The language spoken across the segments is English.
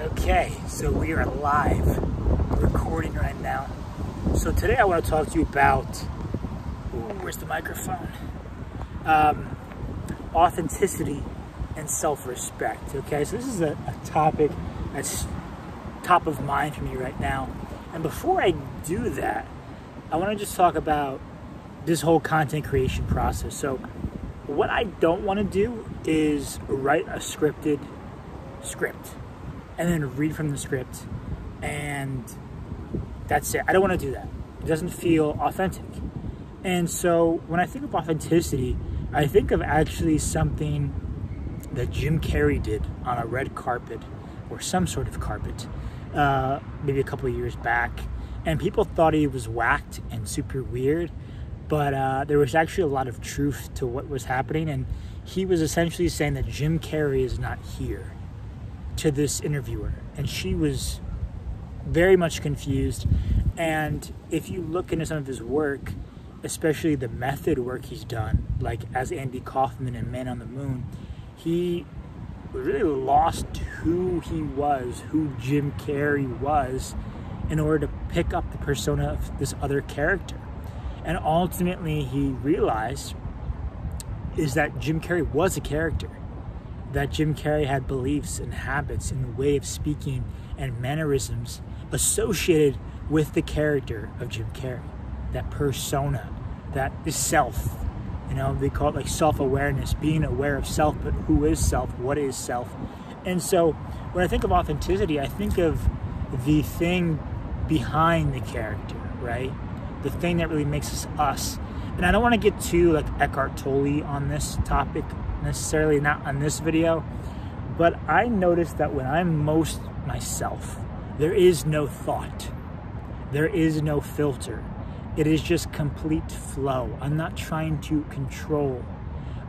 Okay, so we are live, recording right now. So today I want to talk to you about, ooh, where's the microphone? Um, authenticity and self-respect. Okay, so this is a, a topic that's top of mind for me right now. And before I do that, I want to just talk about this whole content creation process. So what I don't want to do is write a scripted script and then read from the script and that's it. I don't want to do that. It doesn't feel authentic. And so when I think of authenticity, I think of actually something that Jim Carrey did on a red carpet or some sort of carpet, uh, maybe a couple years back. And people thought he was whacked and super weird, but uh, there was actually a lot of truth to what was happening. And he was essentially saying that Jim Carrey is not here to this interviewer, and she was very much confused. And if you look into some of his work, especially the method work he's done, like as Andy Kaufman and Man on the Moon, he really lost who he was, who Jim Carrey was, in order to pick up the persona of this other character. And ultimately, he realized is that Jim Carrey was a character that Jim Carrey had beliefs and habits and way of speaking and mannerisms associated with the character of Jim Carrey, that persona, that is self. You know, they call it like self awareness, being aware of self, but who is self? What is self? And so when I think of authenticity, I think of the thing behind the character, right? The thing that really makes us us. And I don't want to get too like Eckhart Tolle on this topic necessarily not on this video, but I noticed that when I'm most myself, there is no thought, there is no filter. It is just complete flow. I'm not trying to control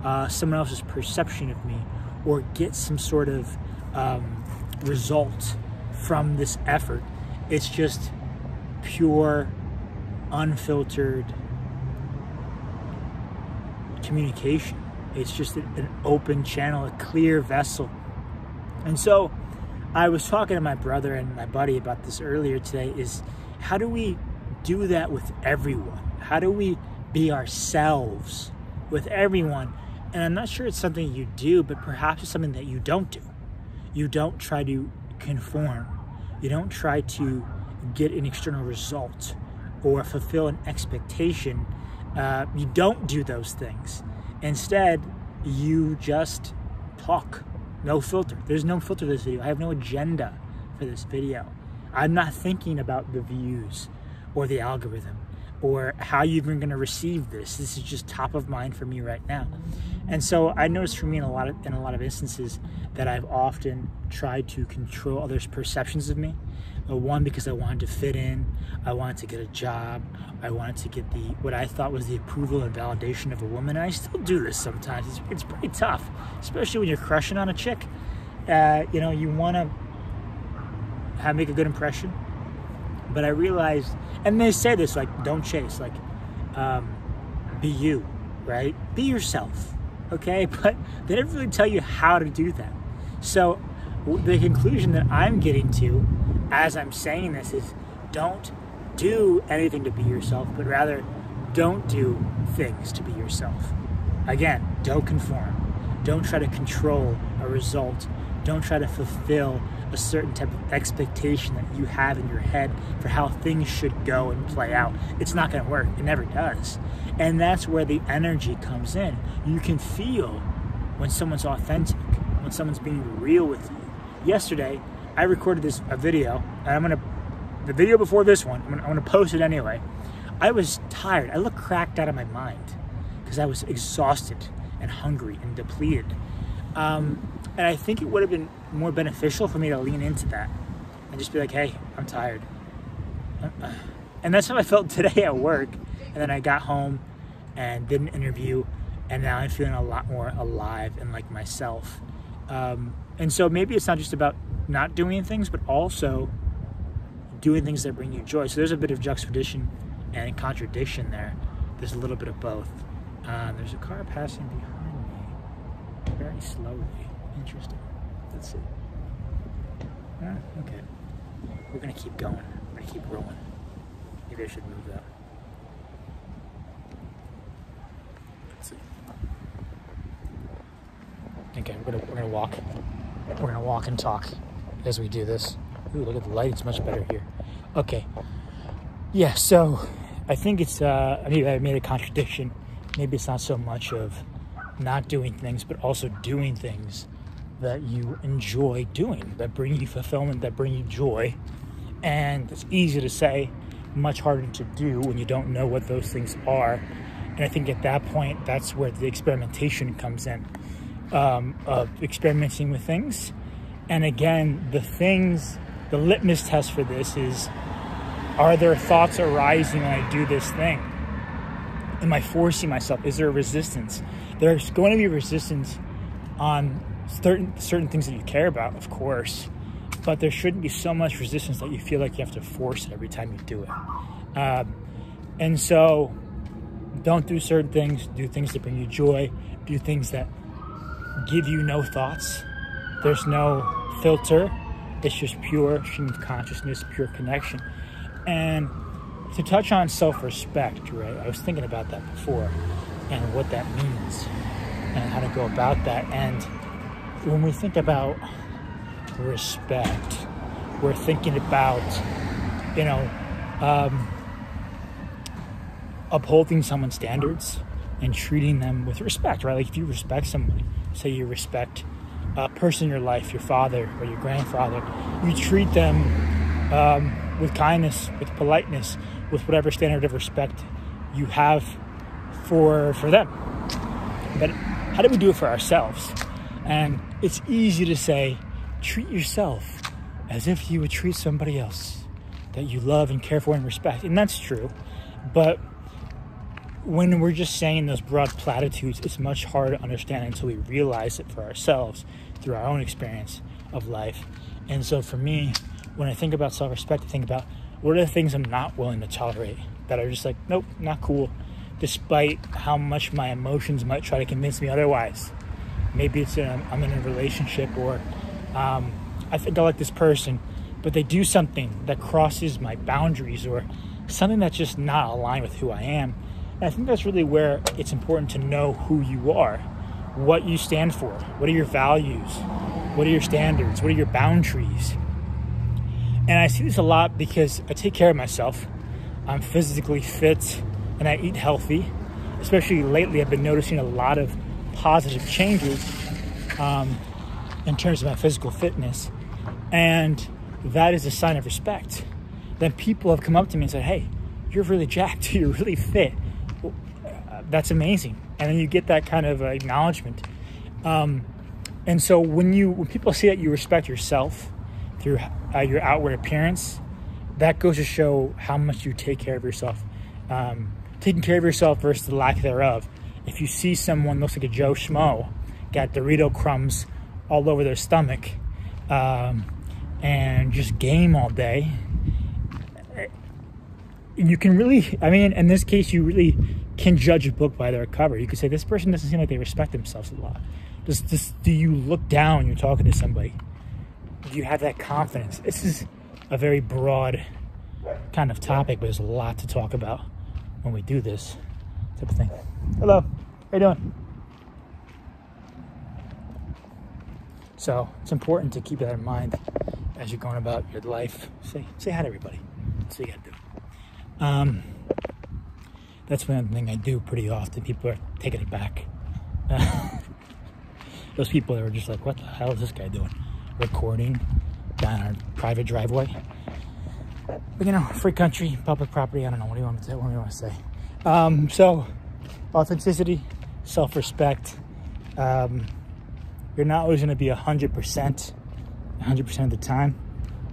uh, someone else's perception of me or get some sort of um, result from this effort. It's just pure, unfiltered communication. It's just an open channel, a clear vessel. And so I was talking to my brother and my buddy about this earlier today is how do we do that with everyone? How do we be ourselves with everyone? And I'm not sure it's something you do, but perhaps it's something that you don't do. You don't try to conform. You don't try to get an external result or fulfill an expectation. Uh, you don't do those things. Instead, you just talk. No filter. There's no filter to this video. I have no agenda for this video. I'm not thinking about the views or the algorithm or how you're even going to receive this. This is just top of mind for me right now. And so I noticed for me in a lot of in a lot of instances that I've often tried to control others' perceptions of me. Uh, one because I wanted to fit in, I wanted to get a job, I wanted to get the what I thought was the approval and validation of a woman. And I still do this sometimes. It's, it's pretty tough, especially when you're crushing on a chick. Uh, you know, you want to have make a good impression. But I realized, and they say this like, don't chase, like, um, be you, right? Be yourself, okay? But they never really tell you how to do that. So the conclusion that I'm getting to as I'm saying this is don't do anything to be yourself, but rather don't do things to be yourself. Again, don't conform. Don't try to control a result. Don't try to fulfill a certain type of expectation that you have in your head for how things should go and play out. It's not going to work. It never does. And that's where the energy comes in. You can feel when someone's authentic, when someone's being real with you. Yesterday, I recorded this a video, and I'm gonna the video before this one. I'm gonna, post it anyway. I was tired. I looked cracked out of my mind because I was exhausted and hungry and depleted. Um, and I think it would have been more beneficial for me to lean into that and just be like, "Hey, I'm tired." And that's how I felt today at work. And then I got home and did an interview, and now I'm feeling a lot more alive and like myself. Um, and so maybe it's not just about not doing things, but also doing things that bring you joy. So there's a bit of juxtaposition and contradiction there. There's a little bit of both. Um, there's a car passing behind me very slowly. Interesting. Let's see. Yeah, okay. We're gonna keep going. We're gonna keep rolling. Maybe I should move that. Let's see. Okay, we're gonna we're gonna walk. We're gonna walk and talk as we do this. Ooh, look at the light. It's much better here. Okay. Yeah. So I think it's. Uh, I mean, I made a contradiction. Maybe it's not so much of not doing things, but also doing things that you enjoy doing, that bring you fulfillment, that bring you joy. And it's easy to say, much harder to do when you don't know what those things are. And I think at that point, that's where the experimentation comes in um, of experimenting with things. And again, the things, the litmus test for this is are there thoughts arising when I do this thing? Am I forcing myself? Is there resistance? There's going to be resistance on certain certain things that you care about, of course, but there shouldn't be so much resistance that you feel like you have to force it every time you do it. Um, and so, don't do certain things. Do things that bring you joy. Do things that give you no thoughts. There's no filter. It's just pure stream of consciousness, pure connection. And to touch on self-respect, right? I was thinking about that before and what that means and how to go about that. And when we think about respect, we're thinking about, you know, um, upholding someone's standards and treating them with respect, right? Like if you respect somebody, say you respect a person in your life, your father or your grandfather, you treat them um, with kindness, with politeness, with whatever standard of respect you have for for them. But how do we do it for ourselves? And it's easy to say, treat yourself as if you would treat somebody else that you love and care for and respect. And that's true. But when we're just saying those broad platitudes, it's much harder to understand until we realize it for ourselves through our own experience of life. And so for me, when I think about self respect, I think about what are the things I'm not willing to tolerate that are just like, nope, not cool, despite how much my emotions might try to convince me otherwise. Maybe it's a, I'm in a relationship or um, I think I like this person, but they do something that crosses my boundaries or something that's just not aligned with who I am. And I think that's really where it's important to know who you are, what you stand for, what are your values, what are your standards, what are your boundaries. And I see this a lot because I take care of myself. I'm physically fit and I eat healthy. Especially lately, I've been noticing a lot of positive changes um, in terms of my physical fitness. And that is a sign of respect. Then people have come up to me and said, Hey, you're really jacked, you're really fit. that's amazing. And then you get that kind of uh, acknowledgement. Um, and so when you when people see that you respect yourself through uh, your outward appearance, that goes to show how much you take care of yourself. Um, taking care of yourself versus the lack thereof. If you see someone looks like a Joe Schmo, got Dorito crumbs all over their stomach, um, and just game all day, you can really, I mean, in this case, you really can judge a book by their cover. You could say, this person doesn't seem like they respect themselves a lot. Does, does, do you look down when you're talking to somebody? Do you have that confidence? This is a very broad kind of topic, but there's a lot to talk about when we do this type of thing. Hello, how you doing? So it's important to keep that in mind as you're going about your life. Say say hi to everybody. That's what you gotta do. Um, that's one thing I do pretty often. People are taking it back. Uh, those people that were just like, "What the hell is this guy doing?" Recording down our private driveway. But you know, free country, public property. I don't know. What do you want me to? What do you want to say? Um, so, authenticity, self-respect. Um, you're not always going to be hundred percent, hundred percent of the time.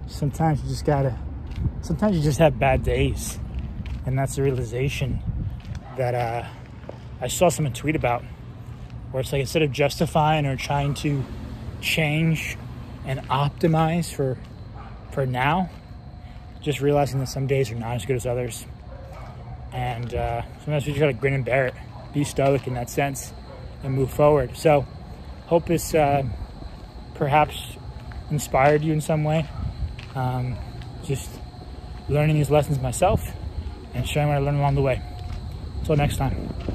Sometimes you just gotta. Sometimes you just have bad days, and that's the realization that uh, I saw someone tweet about, where it's like instead of justifying or trying to change and optimize for for now just realizing that some days are not as good as others. And uh, sometimes we just gotta grin and bear it, be stoic in that sense, and move forward. So, hope this uh, perhaps inspired you in some way. Um, just learning these lessons myself and sharing what I learned along the way. Until next time.